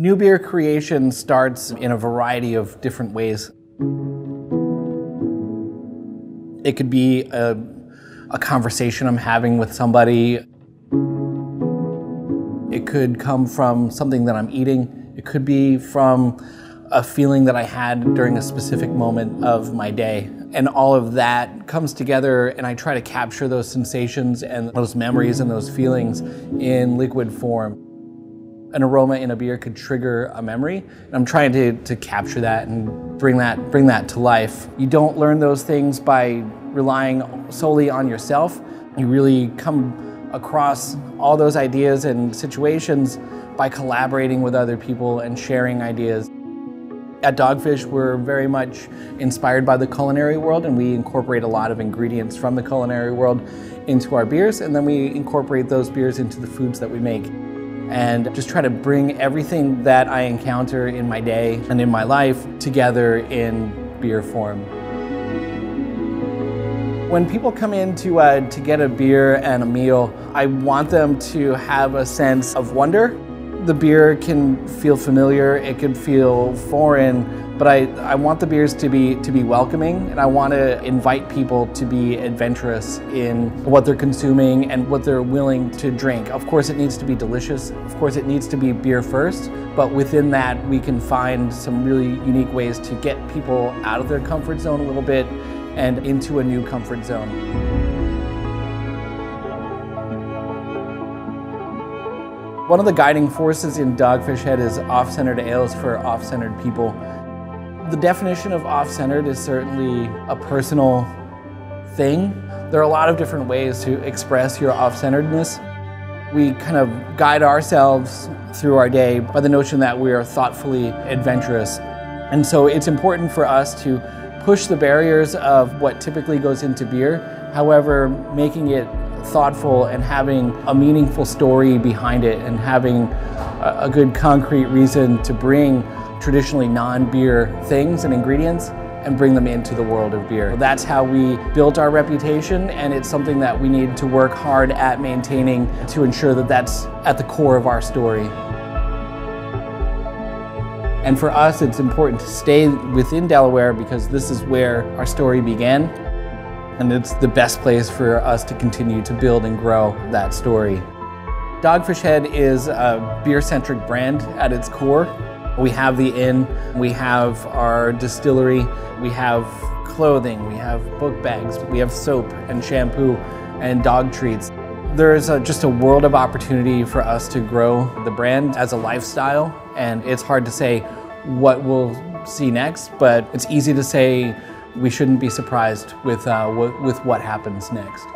New beer creation starts in a variety of different ways. It could be a, a conversation I'm having with somebody. It could come from something that I'm eating. It could be from a feeling that I had during a specific moment of my day. And all of that comes together, and I try to capture those sensations and those memories and those feelings in liquid form an aroma in a beer could trigger a memory. And I'm trying to, to capture that and bring that, bring that to life. You don't learn those things by relying solely on yourself. You really come across all those ideas and situations by collaborating with other people and sharing ideas. At Dogfish, we're very much inspired by the culinary world and we incorporate a lot of ingredients from the culinary world into our beers and then we incorporate those beers into the foods that we make and just try to bring everything that I encounter in my day and in my life together in beer form. When people come in to, uh, to get a beer and a meal, I want them to have a sense of wonder. The beer can feel familiar, it can feel foreign, but I, I want the beers to be to be welcoming and I want to invite people to be adventurous in what they're consuming and what they're willing to drink. Of course it needs to be delicious. Of course it needs to be beer first, but within that we can find some really unique ways to get people out of their comfort zone a little bit and into a new comfort zone. One of the guiding forces in Dogfish Head is off-centered ales for off-centered people. The definition of off-centered is certainly a personal thing. There are a lot of different ways to express your off-centeredness. We kind of guide ourselves through our day by the notion that we are thoughtfully adventurous. And so it's important for us to push the barriers of what typically goes into beer, however, making it thoughtful and having a meaningful story behind it and having a, good concrete reason to bring traditionally non-beer things and ingredients and bring them into the world of beer. That's how we built our reputation and it's something that we need to work hard at maintaining to ensure that that's at the core of our story. And for us, it's important to stay within Delaware because this is where our story began. And it's the best place for us to continue to build and grow that story. Dogfish Head is a beer-centric brand at its core. We have the inn, we have our distillery, we have clothing, we have book bags, we have soap and shampoo and dog treats. There's a, just a world of opportunity for us to grow the brand as a lifestyle, and it's hard to say what we'll see next, but it's easy to say we shouldn't be surprised with, uh, with what happens next.